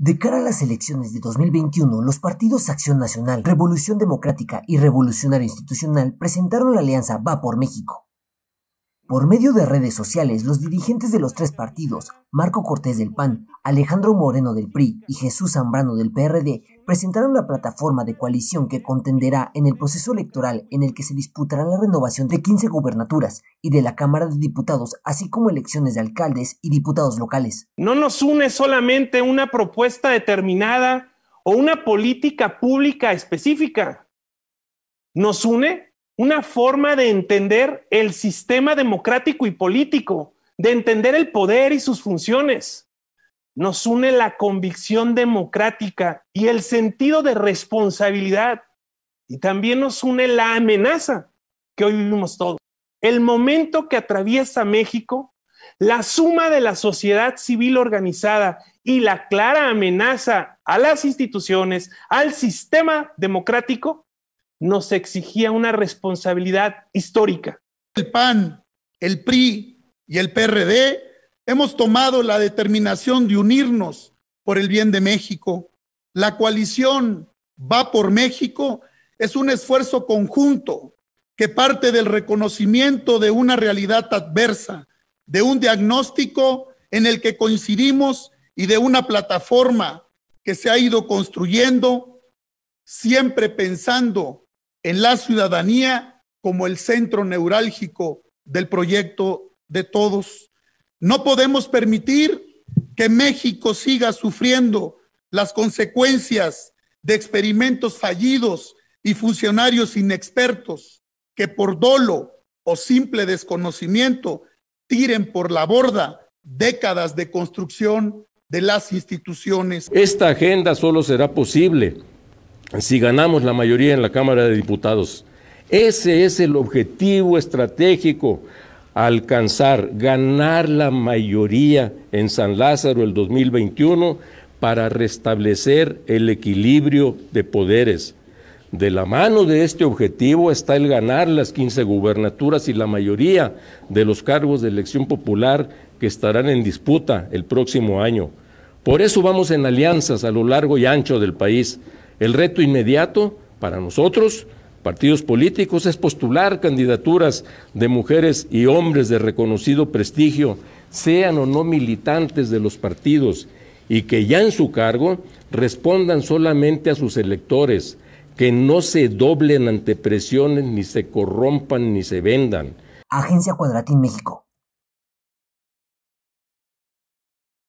De cara a las elecciones de 2021, los partidos Acción Nacional, Revolución Democrática y Revolucionario Institucional presentaron la alianza Va por México. Por medio de redes sociales, los dirigentes de los tres partidos, Marco Cortés del PAN, Alejandro Moreno del PRI y Jesús Zambrano del PRD, presentaron la plataforma de coalición que contenderá en el proceso electoral en el que se disputará la renovación de 15 gubernaturas y de la Cámara de Diputados, así como elecciones de alcaldes y diputados locales. No nos une solamente una propuesta determinada o una política pública específica. Nos une una forma de entender el sistema democrático y político, de entender el poder y sus funciones. Nos une la convicción democrática y el sentido de responsabilidad. Y también nos une la amenaza que hoy vivimos todos. El momento que atraviesa México, la suma de la sociedad civil organizada y la clara amenaza a las instituciones, al sistema democrático, nos exigía una responsabilidad histórica. El PAN, el PRI y el PRD hemos tomado la determinación de unirnos por el bien de México. La coalición Va por México es un esfuerzo conjunto que parte del reconocimiento de una realidad adversa, de un diagnóstico en el que coincidimos y de una plataforma que se ha ido construyendo siempre pensando en la ciudadanía como el centro neurálgico del proyecto de todos. No podemos permitir que México siga sufriendo las consecuencias de experimentos fallidos y funcionarios inexpertos que por dolo o simple desconocimiento tiren por la borda décadas de construcción de las instituciones. Esta agenda solo será posible si ganamos la mayoría en la Cámara de Diputados. Ese es el objetivo estratégico alcanzar, ganar la mayoría en San Lázaro el 2021 para restablecer el equilibrio de poderes. De la mano de este objetivo está el ganar las 15 gubernaturas y la mayoría de los cargos de elección popular que estarán en disputa el próximo año. Por eso vamos en alianzas a lo largo y ancho del país el reto inmediato para nosotros, partidos políticos, es postular candidaturas de mujeres y hombres de reconocido prestigio, sean o no militantes de los partidos, y que ya en su cargo respondan solamente a sus electores, que no se doblen ante presiones, ni se corrompan, ni se vendan. Agencia Cuadratín México.